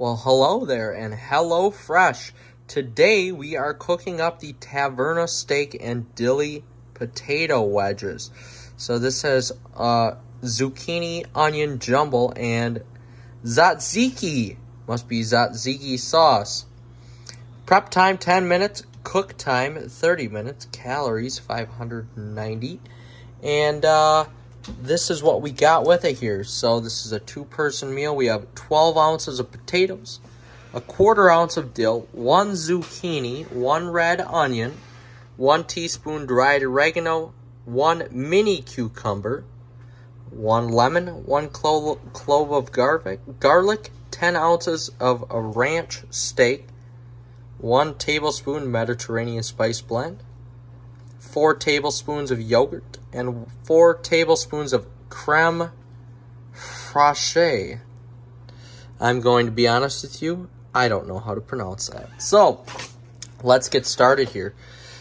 Well, hello there and hello fresh. Today we are cooking up the Taverna steak and dilly potato wedges. So this has uh, zucchini, onion jumble, and tzatziki. Must be tzatziki sauce. Prep time 10 minutes. Cook time 30 minutes. Calories 590. And uh, this is what we got with it here. So this is a two-person meal. We have 12 ounces of potatoes, a quarter ounce of dill, one zucchini, one red onion, one teaspoon dried oregano, one mini cucumber, one lemon, one clove, clove of garlic, garlic, 10 ounces of a ranch steak, one tablespoon Mediterranean spice blend, four tablespoons of yogurt, and four tablespoons of creme fraiche. I'm going to be honest with you, I don't know how to pronounce that. So, let's get started here.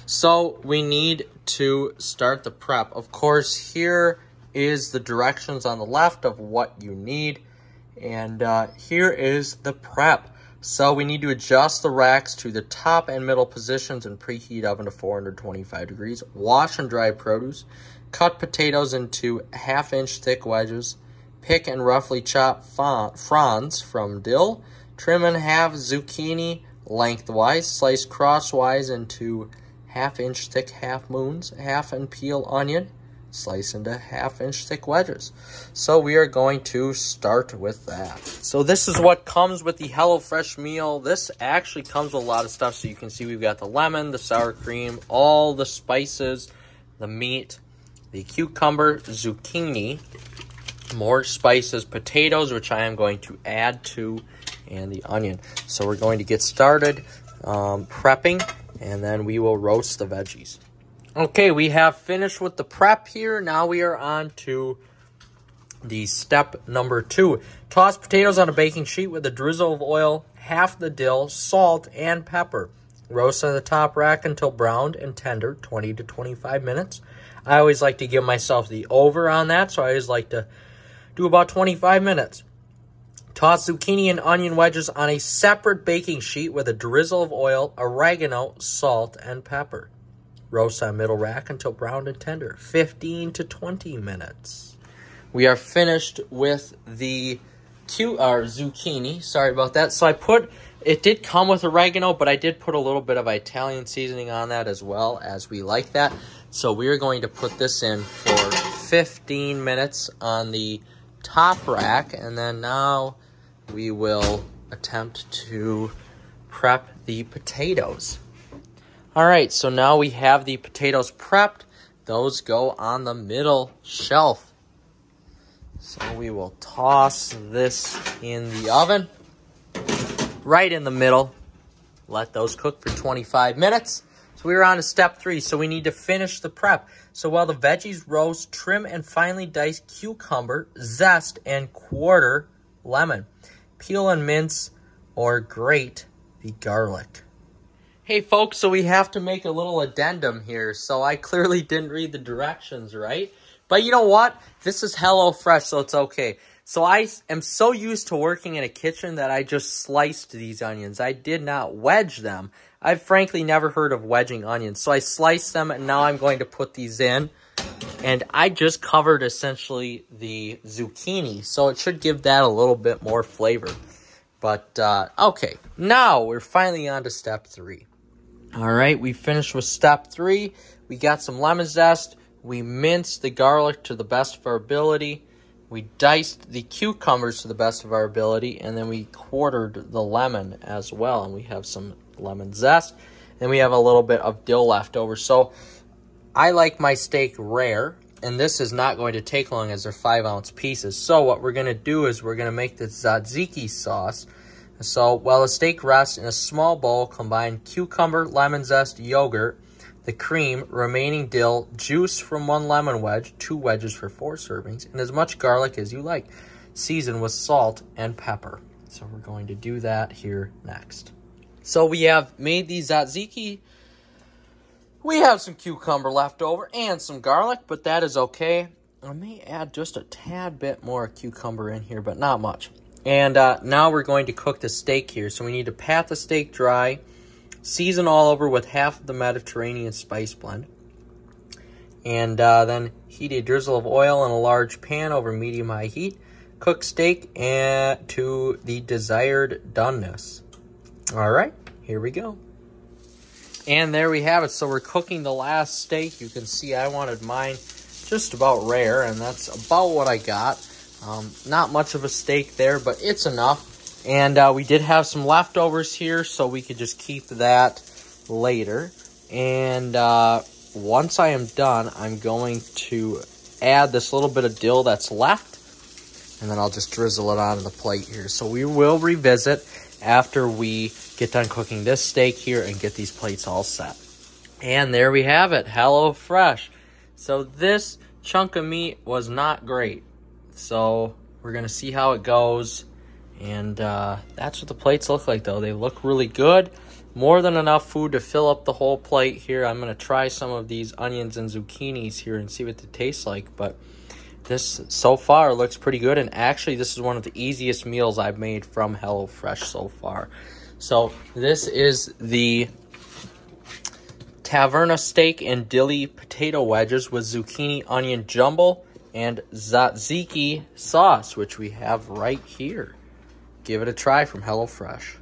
So, we need to start the prep. Of course, here is the directions on the left of what you need. And uh, here is the prep. So we need to adjust the racks to the top and middle positions and preheat oven to 425 degrees. Wash and dry produce. Cut potatoes into half inch thick wedges. Pick and roughly chop fronds from dill. Trim and half zucchini lengthwise. Slice crosswise into half inch thick half moons. Half and peel onion slice into half inch thick wedges. So we are going to start with that. So this is what comes with the HelloFresh meal. This actually comes with a lot of stuff. So you can see we've got the lemon, the sour cream, all the spices, the meat, the cucumber, zucchini, more spices, potatoes, which I am going to add to, and the onion. So we're going to get started um, prepping, and then we will roast the veggies. Okay, we have finished with the prep here. Now we are on to the step number two. Toss potatoes on a baking sheet with a drizzle of oil, half the dill, salt, and pepper. Roast on the top rack until browned and tender, 20 to 25 minutes. I always like to give myself the over on that, so I always like to do about 25 minutes. Toss zucchini and onion wedges on a separate baking sheet with a drizzle of oil, oregano, salt, and pepper. Roast on middle rack until brown and tender. 15 to 20 minutes. We are finished with the uh, zucchini. Sorry about that. So I put, it did come with oregano, but I did put a little bit of Italian seasoning on that as well, as we like that. So we are going to put this in for 15 minutes on the top rack. And then now we will attempt to prep the potatoes. All right, so now we have the potatoes prepped. Those go on the middle shelf. So we will toss this in the oven, right in the middle. Let those cook for 25 minutes. So we are on to step three. So we need to finish the prep. So while the veggies roast, trim and finely dice cucumber, zest, and quarter lemon. Peel and mince or grate the garlic. Hey folks, so we have to make a little addendum here. So I clearly didn't read the directions right. But you know what? This is HelloFresh, so it's okay. So I am so used to working in a kitchen that I just sliced these onions. I did not wedge them. I've frankly never heard of wedging onions. So I sliced them and now I'm going to put these in. And I just covered essentially the zucchini. So it should give that a little bit more flavor. But, uh, okay. Now we're finally on to step three. All right, we finished with step three. We got some lemon zest. We minced the garlic to the best of our ability. We diced the cucumbers to the best of our ability, and then we quartered the lemon as well. And we have some lemon zest. And we have a little bit of dill left over. So I like my steak rare, and this is not going to take long as they're five ounce pieces. So what we're going to do is we're going to make the tzatziki sauce so while the steak rests in a small bowl, combine cucumber, lemon zest, yogurt, the cream, remaining dill, juice from one lemon wedge, two wedges for four servings, and as much garlic as you like. Season with salt and pepper. So we're going to do that here next. So we have made these tzatziki. We have some cucumber left over and some garlic, but that is okay. I may add just a tad bit more cucumber in here, but not much. And uh, now we're going to cook the steak here. So we need to pat the steak dry, season all over with half of the Mediterranean spice blend. And uh, then heat a drizzle of oil in a large pan over medium-high heat. Cook steak to the desired doneness. All right, here we go. And there we have it. So we're cooking the last steak. You can see I wanted mine just about rare, and that's about what I got. Um, not much of a steak there, but it's enough. And uh, we did have some leftovers here, so we could just keep that later. And uh, once I am done, I'm going to add this little bit of dill that's left. And then I'll just drizzle it onto the plate here. So we will revisit after we get done cooking this steak here and get these plates all set. And there we have it, Hello Fresh. So this chunk of meat was not great. So we're going to see how it goes. And uh, that's what the plates look like, though. They look really good. More than enough food to fill up the whole plate here. I'm going to try some of these onions and zucchinis here and see what they taste like. But this, so far, looks pretty good. And actually, this is one of the easiest meals I've made from HelloFresh so far. So this is the Taverna steak and dilly potato wedges with zucchini onion jumble and tzatziki sauce, which we have right here. Give it a try from HelloFresh.